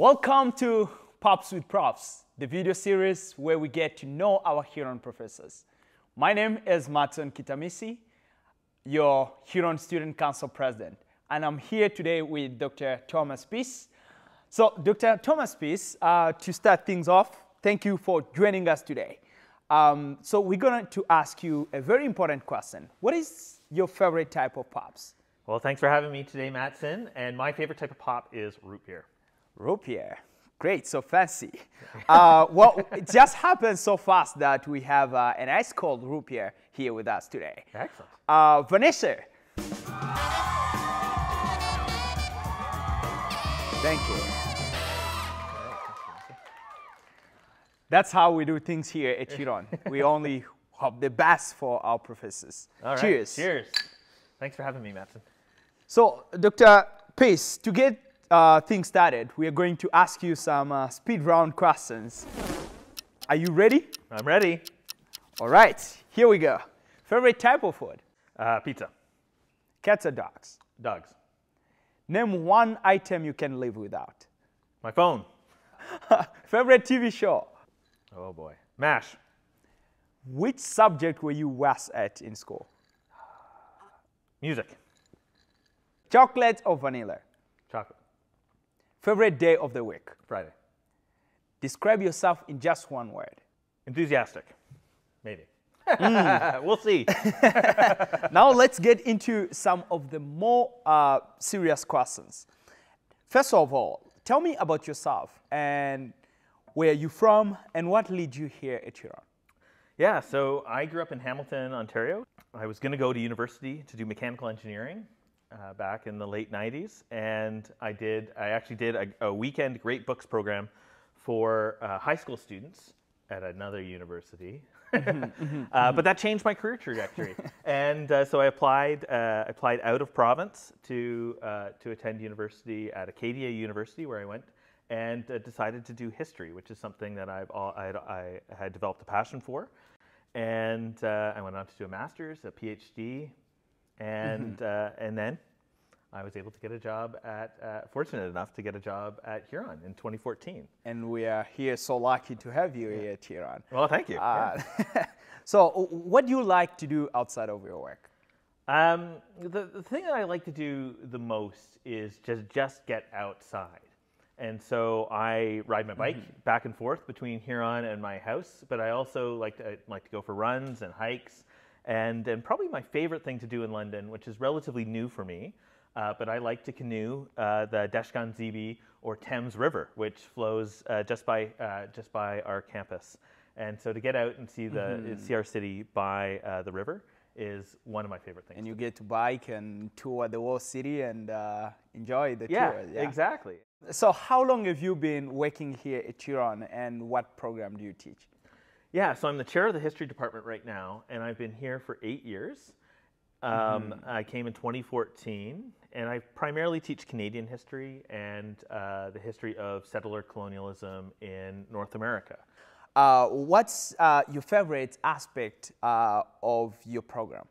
Welcome to Pops with Profs, the video series where we get to know our Huron professors. My name is Matson Kitamisi, your Huron Student Council President, and I'm here today with Dr. Thomas Peace. So, Dr. Thomas Peace, uh, to start things off, thank you for joining us today. Um, so, we're going to ask you a very important question. What is your favorite type of pops? Well, thanks for having me today, Matson. And my favorite type of pop is root beer. Root. Great, so fancy. Uh, well, it just happened so fast that we have uh, an ice cold beer here with us today. Excellent. Uh, Vanessa. Thank you. That's how we do things here at Huron. we only hope the best for our professors. All right. Cheers. Cheers. Thanks for having me, Matson. So, Dr. Peace, to get uh, things started, we are going to ask you some uh, speed round questions. Are you ready? I'm ready. All right, here we go. Favorite type of food? Uh, pizza. Cats or dogs? Dogs. Name one item you can live without. My phone. Favorite TV show? Oh boy. MASH. Which subject were you worst at in school? Music. Chocolate or vanilla? Chocolate. Favorite day of the week? Friday. Describe yourself in just one word. Enthusiastic. Maybe. we'll see. now let's get into some of the more uh, serious questions. First of all, tell me about yourself and where you're from and what led you here at Huron. Yeah, so I grew up in Hamilton, Ontario. I was going to go to university to do mechanical engineering uh, back in the late 90s, and I did. I actually did a, a weekend great books program for uh, high school students at another university. uh, but that changed my career trajectory, and uh, so I applied. Uh, applied out of province to uh, to attend university at Acadia University, where I went, and uh, decided to do history, which is something that I've all, I, I had developed a passion for, and uh, I went on to do a master's, a PhD, and Mm-hmm. and then I was able to get a job at. fortunate enough to get a job at Huron in 2014. And we are here so lucky to have you here at Huron. Well, thank you. Yeah. Uh, so, what do you like to do outside of your work? Um, the, the thing that I like to do the most is just just get outside. And so I ride my bike back and forth between Huron and my house, but I also like to, I like to go for runs and hikes. And, and probably my favorite thing to do in London, which is relatively new for me, uh, but I like to canoe uh, the Deshkan Ziibi or Thames River, which flows uh, just, by, uh, just by our campus. And so to get out and see, the, see our city by uh, the river is one of my favorite things. And you get to bike and tour the whole city and uh, enjoy the yeah, tour. exactly. So, how long have you been working here at Huron and what program do you teach? Yeah, so I'm the chair of the history department right now, and I've been here for eight years. Um, I came in 2014, and I primarily teach Canadian history and uh, the history of settler colonialism in North America. Uh, what's uh, your favorite aspect uh, of your program?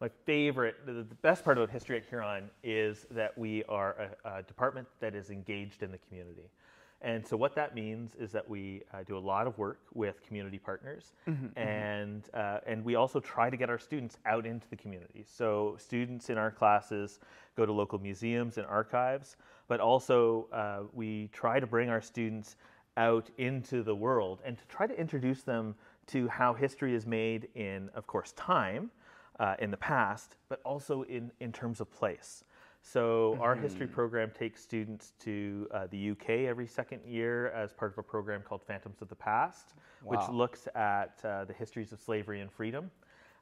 My favorite, the, the best part about history at Huron is that we are a, a department that is engaged in the community. And so, what that means is that we uh, do a lot of work with community partners, and uh, and we also try to get our students out into the community. So, students in our classes go to local museums and archives, but also uh, we try to bring our students out into the world and to try to introduce them to how history is made in, of course, time uh, in the past, but also in, in terms of place. So our history program takes students to uh, the UK every second year as part of a program called Phantoms of the Past, which looks at uh, the histories of slavery and freedom.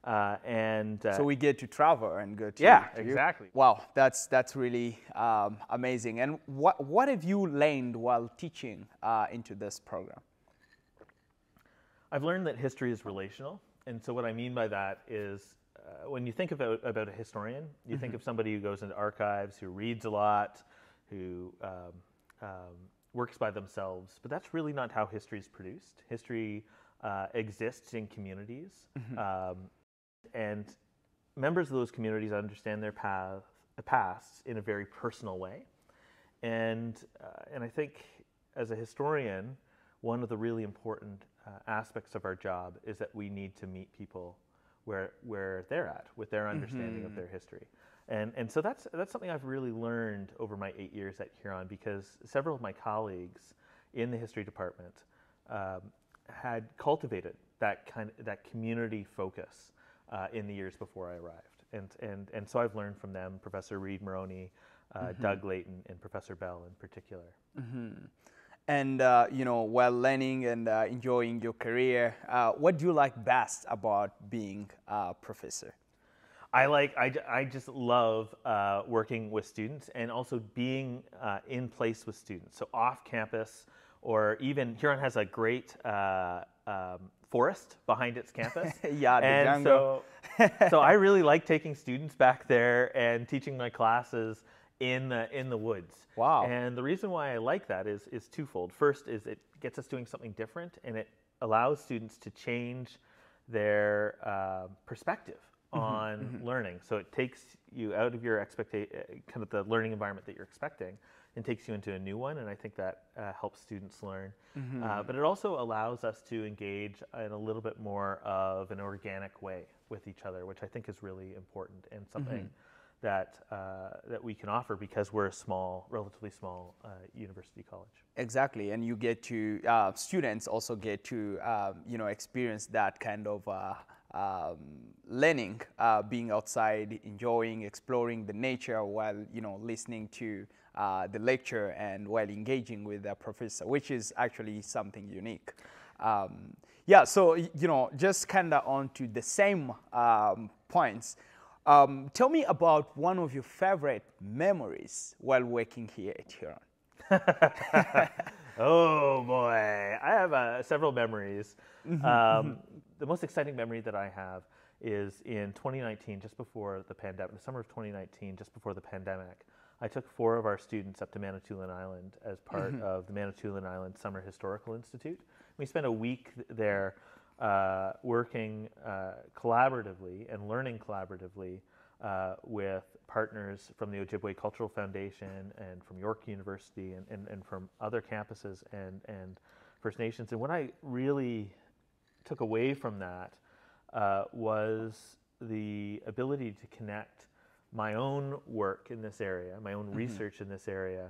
Uh, and uh, So we get to travel and go to. Yeah, to you. exactly. Wow, that's that's really um, amazing. And what what have you learned while teaching uh, into this program? I've learned that history is relational. And so, what I mean by that is uh, when you think about, about a historian, you think of somebody who goes into archives, who reads a lot, who um, um, works by themselves, but that's really not how history is produced. History uh, exists in communities, um, and members of those communities understand their path, pasts in a very personal way. and uh, and I think as a historian, one of the really important uh, aspects of our job is that we need to meet people where where they're at with their understanding mm-hmm. of their history. And, and so that's, that's something I've really learned over my eight years at Huron because several of my colleagues in the history department um, had cultivated that kind of, that community focus uh, in the years before I arrived. And, and, and so I've learned from them, Professor Reid Maroney, uh, mm-hmm. Doug Leighton, and Professor Bell in particular. Mm-hmm. And uh, you know, while learning and uh, enjoying your career, uh, what do you like best about being a professor? I like I, I just love uh, working with students and also being uh, in place with students. So off campus, or even Huron has a great uh, um, forest behind its campus. yeah, and so so I really like taking students back there and teaching my classes in the in the woods. Wow. And the reason why I like that is is twofold. First is it gets us doing something different and it allows students to change their uh, perspective mm-hmm, on mm-hmm. learning. So it takes you out of your expectation, uh, kind of the learning environment that you're expecting, and takes you into a new one. And I think that uh, helps students learn. Mm-hmm. Uh, but it also allows us to engage in a little bit more of an organic way with each other, which I think is really important and something mm-hmm. That uh, that we can offer because we're a small, relatively small uh, university college. Exactly, and you get to uh, students also get to um, you know experience that kind of uh, um, learning, uh, being outside, enjoying, exploring the nature while you know listening to uh, the lecture and while engaging with the professor, which is actually something unique. Um, yeah, so you know, just kind of on to the same um, points. Um, tell me about one of your favorite memories while working here at Huron. oh boy, I have uh, several memories. Mm-hmm, um, mm-hmm. the most exciting memory that I have is in 2019, just before the pandemic, the summer of 2019, just before the pandemic. I took four of our students up to Manitoulin Island as part mm-hmm. of the Manitoulin Island Summer Historical Institute. We spent a week there uh, working uh, collaboratively and learning collaboratively uh, with partners from the Ojibwe Cultural Foundation and from York University and, and, and from other campuses and, and First Nations. And what I really took away from that uh, was the ability to connect my own work in this area, my own mm-hmm. research in this area,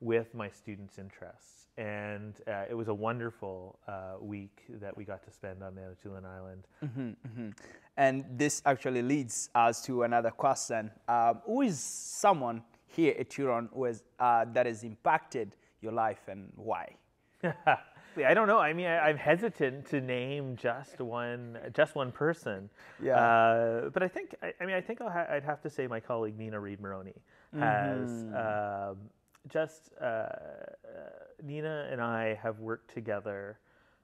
with my students' interests. And uh, it was a wonderful uh, week that we got to spend on Manitoulin Island. Mm-hmm, mm-hmm. And this actually leads us to another question. Um, who is someone here at Huron who has, uh, that has impacted your life and why? I don't know. I mean, I, am hesitant to name just one, just one person. Yeah. Uh, but I think, I, I mean, I think i ha- I'd have to say my colleague Nina Reid Maroney has mm. um, just uh, uh, Nina and I have worked together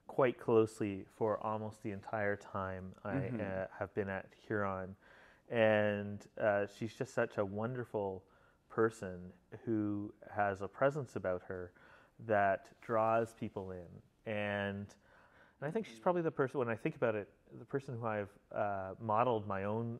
quite closely for almost the entire time I mm-hmm. uh, have been at Huron, and uh, she's just such a wonderful person who has a presence about her that draws people in, and and I think she's probably the person when I think about it, the person who I've uh, modeled my own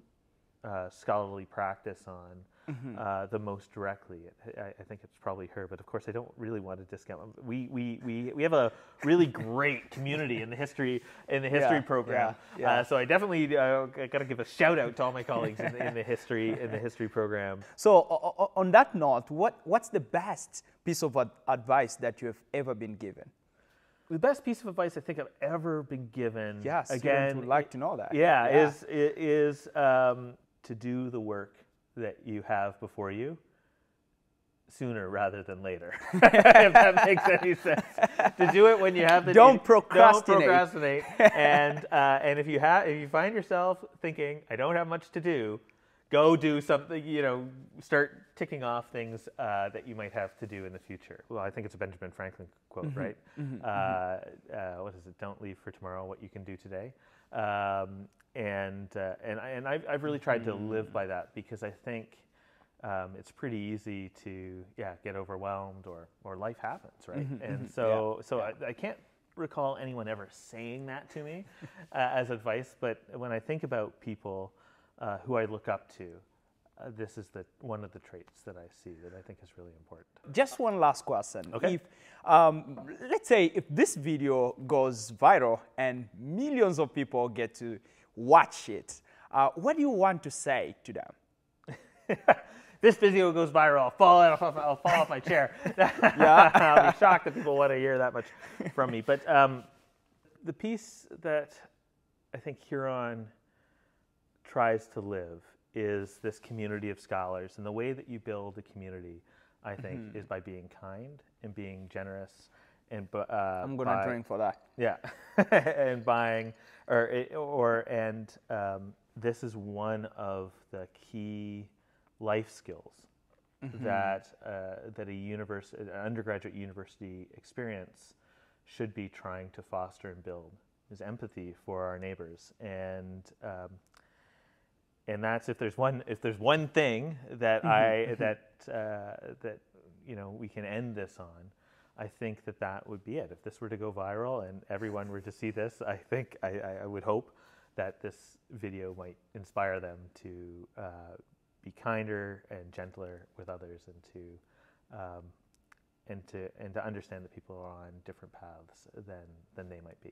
uh, scholarly practice on mm-hmm. uh, the most directly. I, I, think it's probably her, but of course I don't really want to discount. We we we, we have a really great community in the history in the history yeah, program. Yeah, yeah. Uh, so I definitely uh, got to give a shout out to all my colleagues in, the, in the history in the history program. So on that note, what what's the best piece of advice that you have ever been given? the best piece of advice I think I've ever been given. Yes, again, would like to know that. Yeah, yeah. is is um, to do the work that you have before you sooner rather than later. if that makes any sense. to do it when you have the don't need, procrastinate. Don't procrastinate. and uh, and if you have if you find yourself thinking I don't have much to do, go do something. You know, start ticking off things uh, that you might have to do in the future. Well, I think it's a Benjamin Franklin quote, mm-hmm. right? Mm-hmm. Uh, mm-hmm. uh what is it? Don't leave for tomorrow what you can do today. Um, and uh, and I, and I've, I've really tried to live mm. by that because I think um, it's pretty easy to yeah get overwhelmed or or life happens right mm-hmm, and mm-hmm. so yeah, so yeah. I, I, can't recall anyone ever saying that to me uh, as advice but when I think about people uh, who I look up to this is the one of the traits that I see that I think is really important. Just one last question. Okay. If, um, let's say if this video goes viral and millions of people get to watch it, uh, what do you want to say to them? this video goes viral, I'll fall, off, I'll fall off my chair. yeah. I'll be shocked that people want to hear that much from me. But um, the piece that I think Huron tries to live is this community of scholars. And the way that you build a community, I think, mm-hmm. is by being kind and being generous. And uh, I'm gonna drink for that. Yeah, and buying, or or and um, this is one of the key life skills mm-hmm. that uh, that a university, an undergraduate university experience should be trying to foster and build is empathy for our neighbors and um, and that's if there's one if there's one thing that mm-hmm. I that uh, that you know we can end this on, I think that that would be it. If this were to go viral and everyone were to see this, I think I, I would hope that this video might inspire them to uh, be kinder and gentler with others and to um, and to and to understand that people are on different paths than than they might be.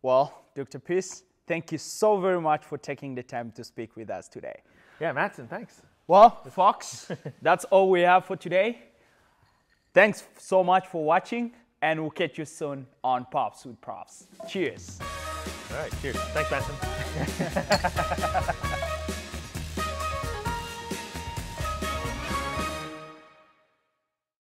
Well, Dr. Peace, thank you so very much for taking the time to speak with us today. Yeah, Matson, thanks. Well, Fox, that's all we have for today. Thanks so much for watching, and we'll catch you soon on Pops with Profs. Cheers. All right, cheers. Thanks, Matson.